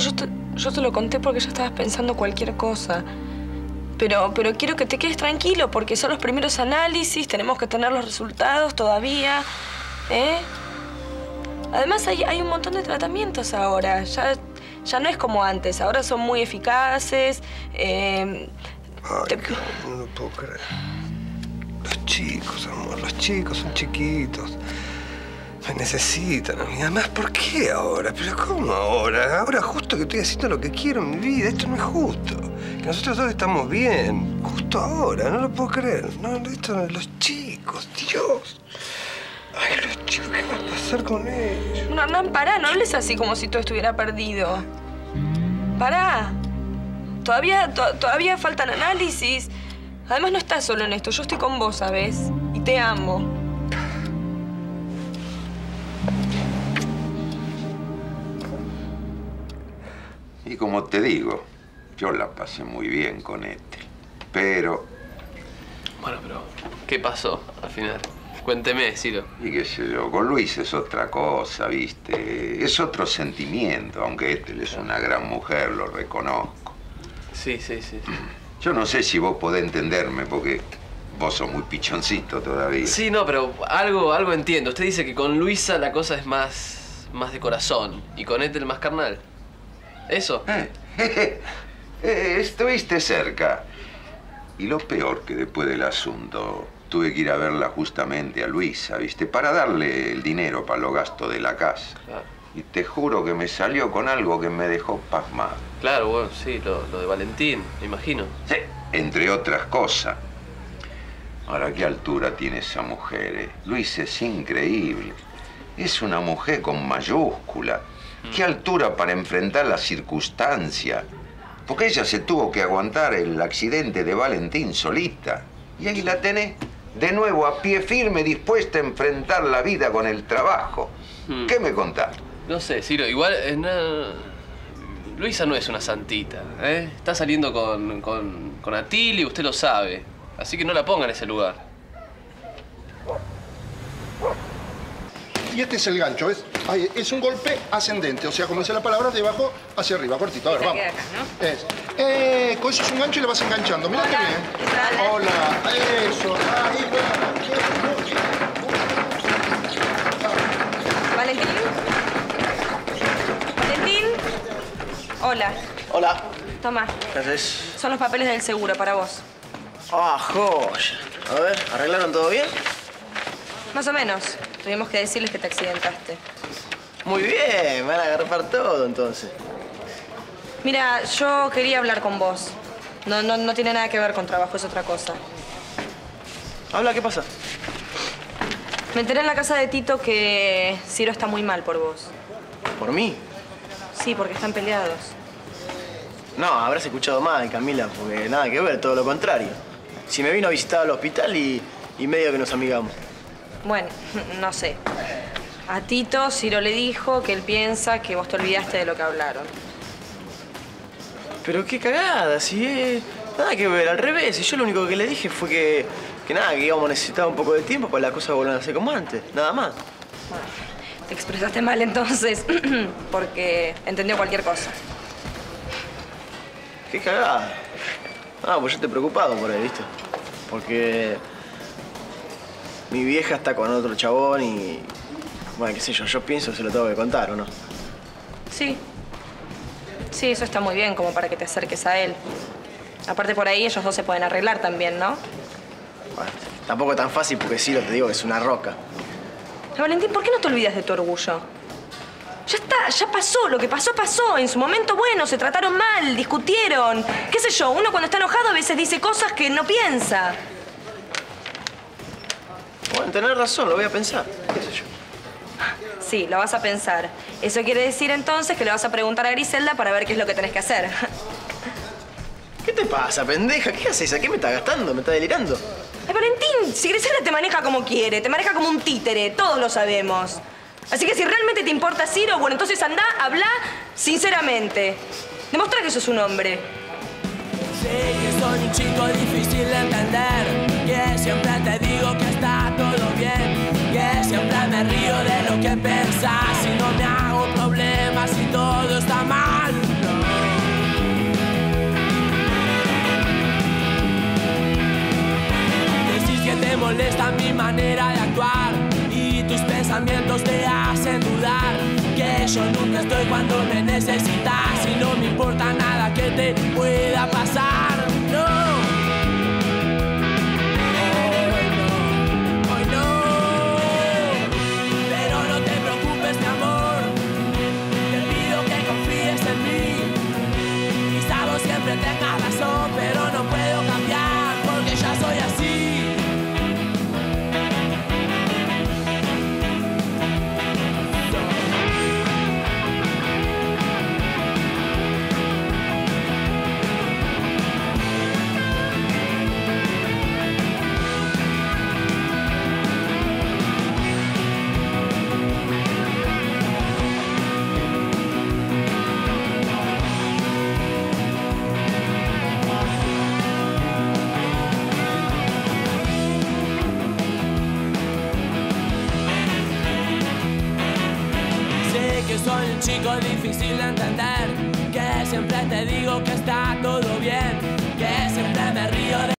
yo te, yo te lo conté porque ya estabas pensando cualquier cosa. Pero, pero quiero que te quedes tranquilo porque son los primeros análisis, tenemos que tener los resultados todavía. ¿eh? Además hay, hay un montón de tratamientos ahora. Ya, ya no es como antes, ahora son muy eficaces. eh, Ay, te- qué- no lo puedo creer. Los chicos, amor, los chicos son chiquitos. Me necesitan. Y además, ¿por qué ahora? ¿Pero cómo ahora? Ahora justo que estoy haciendo lo que quiero en mi vida. Esto no es justo. Que nosotros dos estamos bien. Justo ahora. No lo puedo creer. No, esto no- los chicos, Dios. Ay, los chicos, ¿qué va a pasar con ellos? No, no, pará, no hables así como si todo estuviera perdido. Pará. Todavía, to- todavía faltan análisis. Además, no estás solo en esto. Yo estoy con vos, ¿sabes? Y te amo. Y como te digo, yo la pasé muy bien con Ethel. Pero, Bueno, pero ¿qué pasó al final? Cuénteme, Ciro. y qué sé yo, con Luis es otra cosa, ¿viste? Es otro sentimiento, aunque Ethel es una gran mujer, lo reconozco. Sí, sí, sí. sí. Yo no sé si vos podés entenderme, porque vos sos muy pichoncito todavía. Sí, no, pero algo, algo entiendo. Usted dice que con Luisa la cosa es más, más de corazón y con Ethel más carnal. ¿Eso? Eh, eh, estuviste cerca. Y lo peor que después del asunto, tuve que ir a verla justamente a Luisa, ¿viste? Para darle el dinero para los gastos de la casa. Claro. Y te juro que me salió con algo que me dejó pasmado. Claro, bueno, sí, lo, lo de Valentín, me imagino. Sí, entre otras cosas. Ahora, ¿qué altura tiene esa mujer? eh? Luisa es increíble. Es una mujer con mayúscula. ¿Qué altura para enfrentar la circunstancia? Porque ella se tuvo que aguantar el accidente de Valentín solita. Y ahí la tenés, de nuevo a pie firme, dispuesta a enfrentar la vida con el trabajo. Hmm. ¿Qué me contás? No sé, Ciro, igual eh, no- Luisa no es una santita, ¿eh? Está saliendo con, con, con Atilio, usted lo sabe. Así que no la ponga en ese lugar. Y este es el gancho, ¿ves? Ahí, es un golpe ascendente, o sea, como dice la palabra, de abajo hacia arriba, cortito. A ver, vamos. queda acá, ¿no? Es. Eh, con eso es un gancho y le vas enganchando. Mira qué bien. Hola, eso. Ahí, ¿Valentín? ¿Valentín? Hola. Hola. Toma, ¿Qué haces? son los papeles del seguro para vos. Ah, joya. A ver, ¿arreglaron todo bien? Más o menos. Tuvimos que decirles que te accidentaste. Muy bien, me van a agarrar todo entonces. Mira, yo quería hablar con vos. No, no, no tiene nada que ver con trabajo, es otra cosa. Habla, ¿qué pasa? Me enteré en la casa de Tito que Ciro está muy mal por vos. ¿Por mí? Sí, porque están peleados. No, habrás escuchado mal, Camila, porque nada que ver, todo lo contrario. Si me vino a visitar al hospital y, y medio que nos amigamos. Bueno, no sé. A Tito, Ciro le dijo que él piensa que vos te olvidaste de lo que hablaron. Pero qué cagada, si es... Nada que ver, al revés. Y yo lo único que le dije fue que, que nada, que íbamos a necesitar un poco de tiempo para las cosas vuelvan a ser como antes. Nada más. Te expresaste mal entonces, porque entendió cualquier cosa. Qué cagada. Ah, pues yo estoy preocupado por ahí, ¿viste? Porque mi vieja está con otro chabón y... Bueno, qué sé yo, yo pienso se lo tengo que contar, ¿o no? Sí. Sí, eso está muy bien como para que te acerques a él. Aparte por ahí ellos dos se pueden arreglar también, ¿no? Bueno, tampoco es tan fácil porque sí, lo te digo, que es una roca. Valentín, ¿por qué no te olvidas de tu orgullo? Ya está, ya pasó, lo que pasó, pasó. En su momento, bueno, se trataron mal, discutieron. ¿Qué sé yo? Uno cuando está enojado a veces dice cosas que no piensa. Bueno, tenés razón, lo voy a pensar. ¿Qué sé yo? Sí, lo vas a pensar. Eso quiere decir entonces que le vas a preguntar a Griselda para ver qué es lo que tenés que hacer. ¿Qué te pasa, pendeja? ¿Qué haces? ¿A qué me estás gastando? ¿Me estás delirando? Ay, Valentín, si Griselda te maneja como quiere, te maneja como un títere, todos lo sabemos. Así que si realmente te importa Ciro, bueno, entonces anda, habla sinceramente. Demostrá que sos un hombre. Sí, que soy un chico difícil de entender. Que siempre te digo que siempre me río de lo que pensás y no me hago problemas y todo está mal. Decís que te molesta mi manera de actuar y tus pensamientos te hacen dudar que yo nunca estoy cuando me necesitas. soy un chico difícil de entender, que siempre te digo que está todo bien, que siempre me río de...